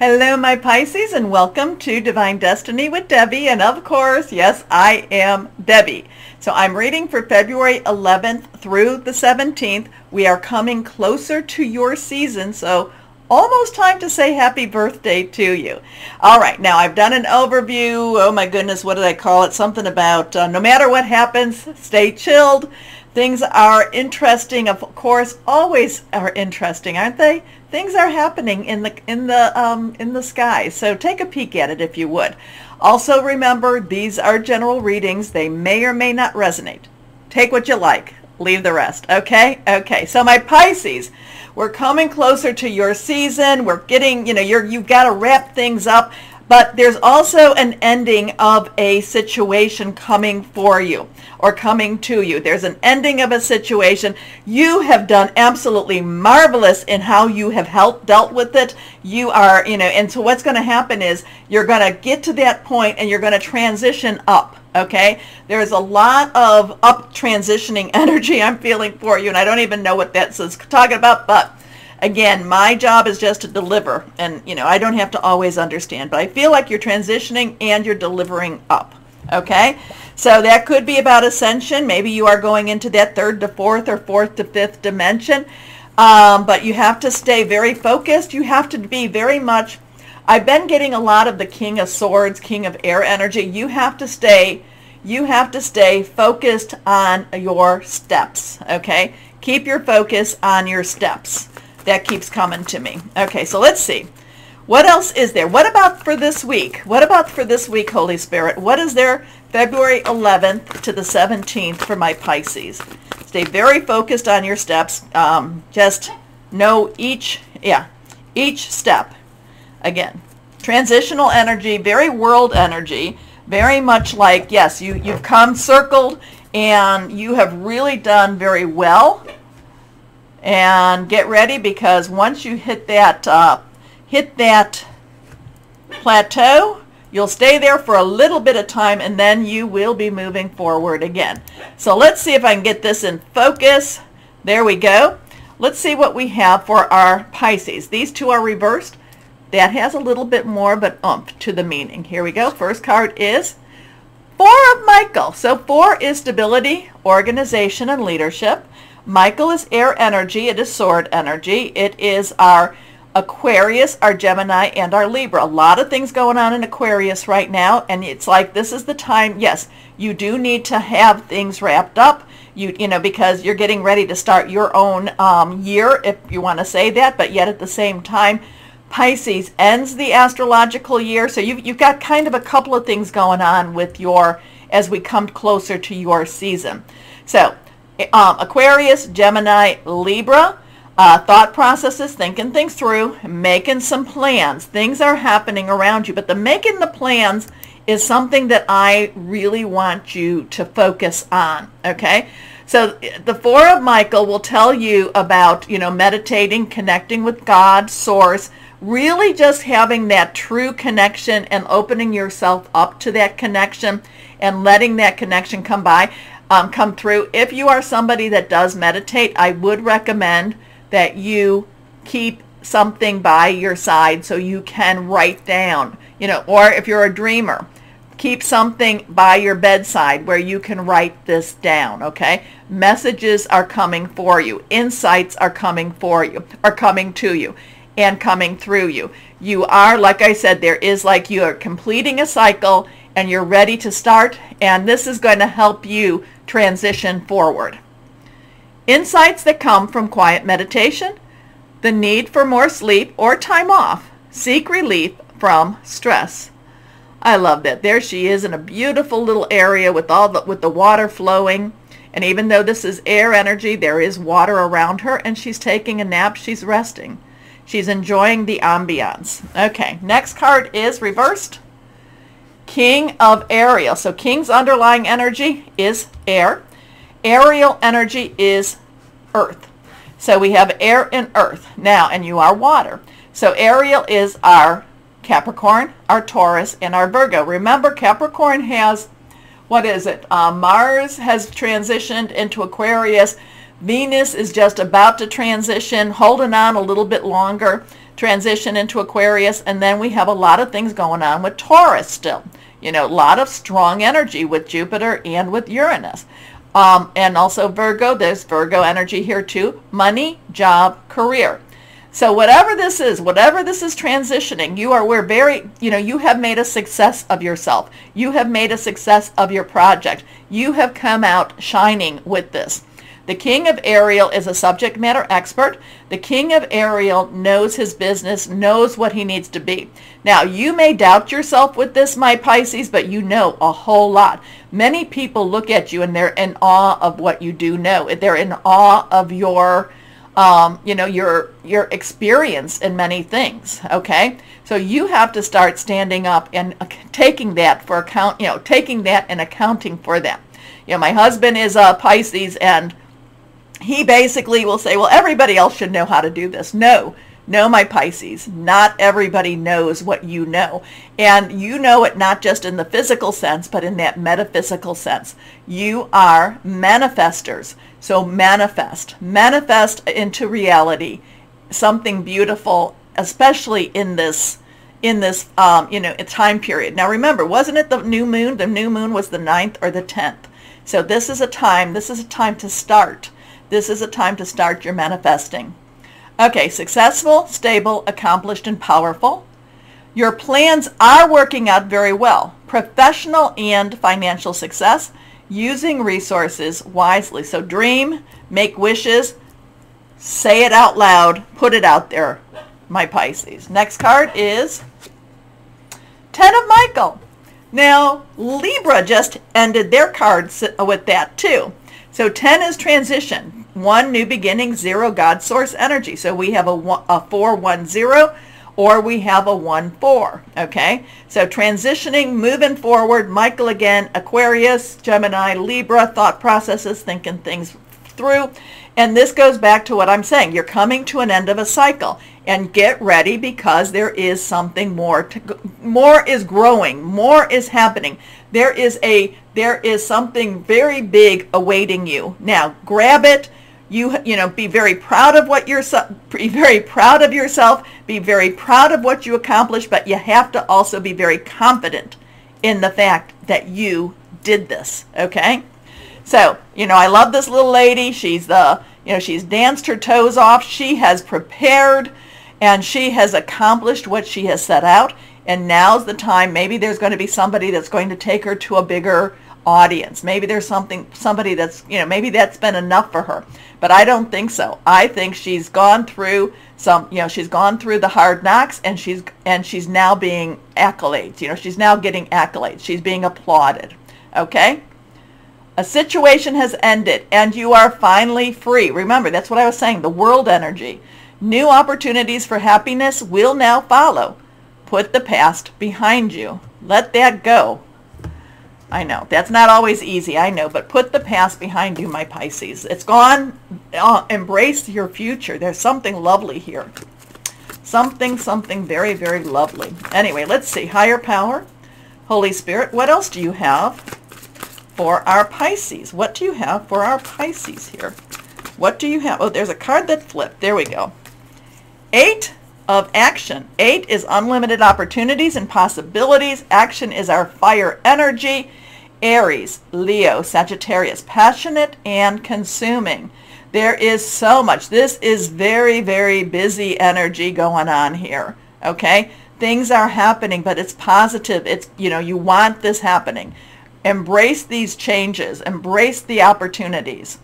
Hello, my Pisces, and welcome to Divine Destiny with Debbie. And of course, yes, I am Debbie. So I'm reading for February 11th through the 17th. We are coming closer to your season, so almost time to say happy birthday to you. All right, now I've done an overview. Oh my goodness, what did I call it? Something about uh, no matter what happens, stay chilled. Things are interesting, of course, always are interesting, aren't they? Things are happening in the in the um, in the sky. So take a peek at it if you would. Also remember, these are general readings. They may or may not resonate. Take what you like. Leave the rest. Okay? Okay. So my Pisces, we're coming closer to your season. We're getting, you know, you're you've got to wrap things up. But there's also an ending of a situation coming for you or coming to you. There's an ending of a situation. You have done absolutely marvelous in how you have helped dealt with it. You are, you know, and so what's going to happen is you're going to get to that point and you're going to transition up. Okay, there's a lot of up transitioning energy I'm feeling for you, and I don't even know what that's talking about, but again, my job is just to deliver. And, you know, I don't have to always understand, but I feel like you're transitioning and you're delivering up. Okay? So that could be about ascension. Maybe you are going into that third to fourth or fourth to fifth dimension. Um, but you have to stay very focused. You have to be very much, I've been getting a lot of the King of Swords, King of Air energy. You have to stay, you have to stay focused on your steps. Okay? Keep your focus on your steps that keeps coming to me. Okay, so let's see. What else is there? What about for this week? What about for this week, Holy Spirit? What is there February 11th to the 17th for my Pisces? Stay very focused on your steps. Um, just know each, yeah, each step. Again, transitional energy, very world energy, very much like, yes, you, you've come circled and you have really done very well and get ready because once you hit that uh, hit that plateau you'll stay there for a little bit of time and then you will be moving forward again. So let's see if I can get this in focus. There we go. Let's see what we have for our Pisces. These two are reversed. That has a little bit more but umph to the meaning. Here we go. First card is four of Michael so four is stability organization and leadership Michael is air energy. It is sword energy. It is our Aquarius, our Gemini, and our Libra. A lot of things going on in Aquarius right now, and it's like this is the time. Yes, you do need to have things wrapped up. You you know because you're getting ready to start your own um, year, if you want to say that. But yet at the same time, Pisces ends the astrological year, so you've you've got kind of a couple of things going on with your as we come closer to your season. So um, Aquarius, Gemini, Libra, uh, thought processes, thinking things through, making some plans. Things are happening around you, but the making the plans is something that I really want you to focus on, okay? So the Four of Michael will tell you about, you know, meditating, connecting with God, Source, really just having that true connection and opening yourself up to that connection and letting that connection come by um, come through. If you are somebody that does meditate, I would recommend that you keep something by your side so you can write down, you know, or if you're a dreamer, keep something by your bedside where you can write this down, okay? Messages are coming for you. Insights are coming for you, are coming to you and coming through you. You are, like I said, there is like you are completing a cycle and you're ready to start and this is going to help you transition forward. Insights that come from quiet meditation, the need for more sleep or time off, seek relief from stress. I love that. There she is in a beautiful little area with all the with the water flowing. And even though this is air energy, there is water around her and she's taking a nap. She's resting. She's enjoying the ambiance. Okay, next card is reversed. King of Ariel. So King's underlying energy is air. Ariel energy is earth. So we have air and earth. Now, and you are water. So Ariel is our Capricorn, our Taurus, and our Virgo. Remember, Capricorn has, what is it? Uh, Mars has transitioned into Aquarius. Venus is just about to transition, holding on a little bit longer. transition into Aquarius, and then we have a lot of things going on with Taurus still. You know, a lot of strong energy with Jupiter and with Uranus. Um, and also Virgo, there's Virgo energy here too. Money, job, career. So whatever this is, whatever this is transitioning, you are we're very, you know, you have made a success of yourself. You have made a success of your project. You have come out shining with this. The king of Ariel is a subject matter expert. The king of Ariel knows his business, knows what he needs to be. Now, you may doubt yourself with this, my Pisces, but you know a whole lot. Many people look at you and they're in awe of what you do know. They're in awe of your, um, you know, your your experience in many things. Okay, so you have to start standing up and taking that for account. You know, taking that and accounting for them. You know, my husband is a Pisces and he basically will say, well, everybody else should know how to do this. No, no, my Pisces, not everybody knows what you know. And you know it not just in the physical sense, but in that metaphysical sense. You are manifestors. So manifest. Manifest into reality something beautiful, especially in this in this um, you know time period. Now remember, wasn't it the new moon? The new moon was the 9th or the 10th. So this is a time, this is a time to start this is a time to start your manifesting. Okay, successful, stable, accomplished, and powerful. Your plans are working out very well. Professional and financial success, using resources wisely. So dream, make wishes, say it out loud, put it out there, my Pisces. Next card is Ten of Michael. Now, Libra just ended their cards with that too. So 10 is transition. One, new beginning, zero, God source energy. So we have a, one, a 4, 1, 0, or we have a 1, 4. Okay? So transitioning, moving forward, Michael again, Aquarius, Gemini, Libra, thought processes, thinking things through. And this goes back to what I'm saying. You're coming to an end of a cycle. And get ready because there is something more. To, more is growing. More is happening. There is a there is something very big awaiting you. Now, grab it. You you know, be very proud of what you're be very proud of yourself, be very proud of what you accomplished, but you have to also be very confident in the fact that you did this, okay? So, you know, I love this little lady. She's the, you know, she's danced her toes off. She has prepared and she has accomplished what she has set out. And now's the time. Maybe there's going to be somebody that's going to take her to a bigger audience. Maybe there's something, somebody that's, you know, maybe that's been enough for her. But I don't think so. I think she's gone through some, you know, she's gone through the hard knocks and she's, and she's now being accolades. You know, she's now getting accolades. She's being applauded. Okay? A situation has ended and you are finally free. Remember, that's what I was saying, the world energy. New opportunities for happiness will now follow. Put the past behind you. Let that go. I know, that's not always easy, I know, but put the past behind you, my Pisces. It's gone. Uh, embrace your future. There's something lovely here. Something, something very, very lovely. Anyway, let's see. Higher power, Holy Spirit, what else do you have? for our Pisces. What do you have for our Pisces here? What do you have? Oh, there's a card that flipped. There we go. Eight of action. Eight is unlimited opportunities and possibilities. Action is our fire energy. Aries, Leo, Sagittarius, passionate and consuming. There is so much. This is very, very busy energy going on here. Okay? Things are happening, but it's positive. It's, you know, you want this happening. Embrace these changes. Embrace the opportunities.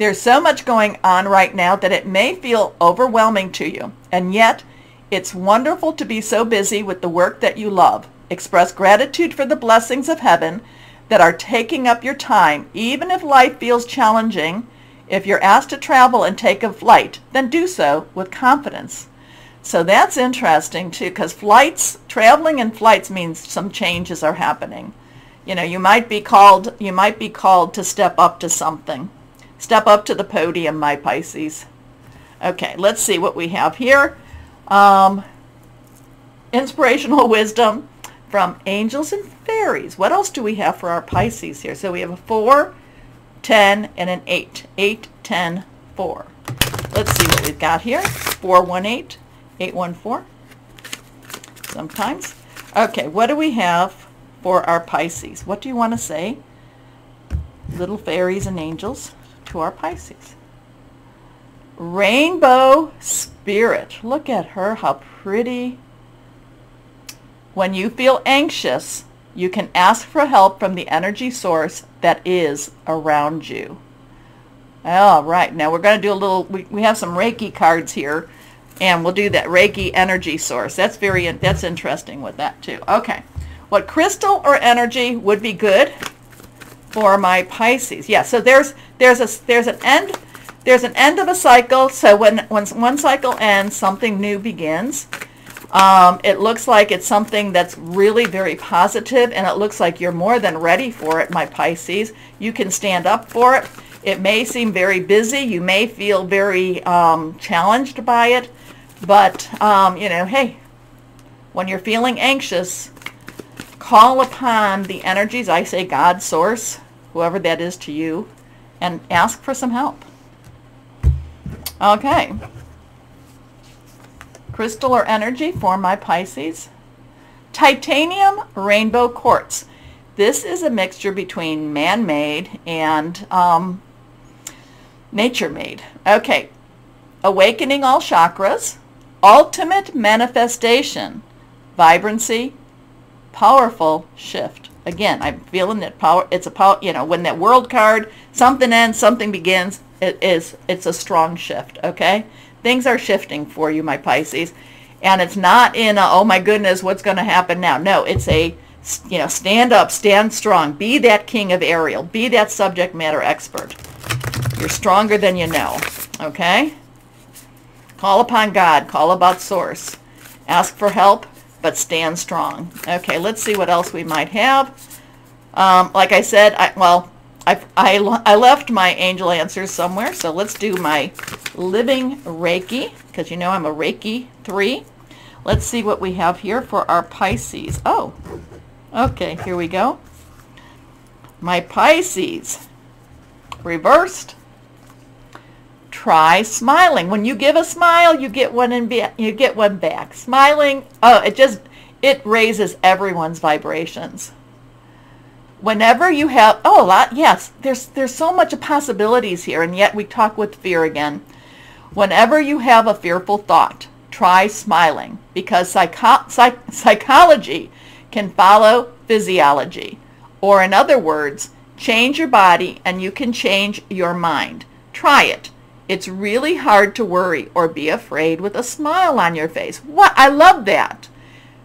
There's so much going on right now that it may feel overwhelming to you. And yet, it's wonderful to be so busy with the work that you love. Express gratitude for the blessings of heaven that are taking up your time, even if life feels challenging. If you're asked to travel and take a flight, then do so with confidence. So that's interesting too, because flights, traveling in flights means some changes are happening you know, you might be called, you might be called to step up to something. Step up to the podium, my Pisces. Okay, let's see what we have here. Um, inspirational wisdom from angels and fairies. What else do we have for our Pisces here? So we have a 4, 10, and an 8. 8, 10, 4. Let's see what we've got here. 418, 814. Sometimes. Okay, what do we have for our Pisces? What do you want to say, little fairies and angels, to our Pisces? Rainbow Spirit. Look at her, how pretty. When you feel anxious, you can ask for help from the energy source that is around you. All right, now we're going to do a little, we, we have some Reiki cards here, and we'll do that Reiki energy source. That's very, that's interesting with that too. Okay, what crystal or energy would be good for my Pisces? Yeah, so there's, there's, a, there's an end, there's an end of a cycle, so when, when one cycle ends, something new begins. Um, it looks like it's something that's really very positive and it looks like you're more than ready for it, my Pisces. You can stand up for it. It may seem very busy. You may feel very um, challenged by it. But, um, you know, hey, when you're feeling anxious, call upon the energies, I say God, source, whoever that is to you, and ask for some help. Okay crystal or energy for my Pisces. Titanium rainbow quartz. This is a mixture between man-made and um, nature-made. Okay, awakening all chakras, ultimate manifestation, vibrancy, powerful shift. Again, I'm feeling that power, it's a power, you know, when that world card, something ends, something begins, it is, it's a strong shift, okay? Things are shifting for you, my Pisces. And it's not in a, oh my goodness, what's going to happen now? No, it's a, you know, stand up, stand strong. Be that king of Ariel. Be that subject matter expert. You're stronger than you know. Okay? Call upon God. Call about source. Ask for help, but stand strong. Okay, let's see what else we might have. Um, like I said, I, well, I, I, I left my angel answers somewhere, so let's do my living Reiki, because you know I'm a Reiki 3. Let's see what we have here for our Pisces. Oh, okay, here we go. My Pisces, reversed. Try smiling. When you give a smile, you get one in you get one back. Smiling, oh, it just it raises everyone's vibrations whenever you have, oh, a lot, yes, there's, there's so much of possibilities here, and yet we talk with fear again. Whenever you have a fearful thought, try smiling, because psycho psych psychology can follow physiology. Or in other words, change your body and you can change your mind. Try it. It's really hard to worry or be afraid with a smile on your face. What? I love that.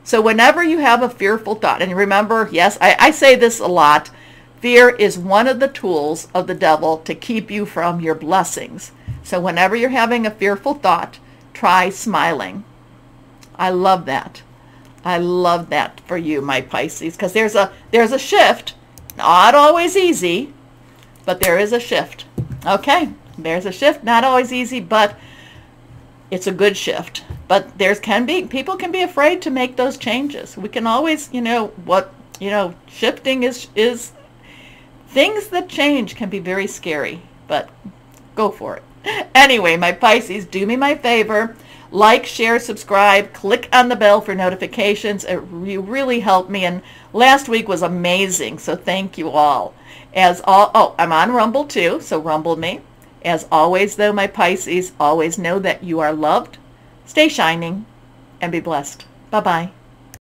So whenever you have a fearful thought, and remember, yes, I, I say this a lot, fear is one of the tools of the devil to keep you from your blessings. So whenever you're having a fearful thought, try smiling. I love that. I love that for you, my Pisces, because there's a there's a shift. Not always easy, but there is a shift. Okay, there's a shift. Not always easy, but it's a good shift. But there's can be people can be afraid to make those changes. We can always, you know, what you know, shifting is is things that change can be very scary, but go for it. Anyway, my Pisces, do me my favor. Like, share, subscribe, click on the bell for notifications. It, you really helped me, and last week was amazing, so thank you all. As all, oh, I'm on Rumble too, so rumble me. As always, though, my Pisces, always know that you are loved, stay shining, and be blessed. Bye-bye.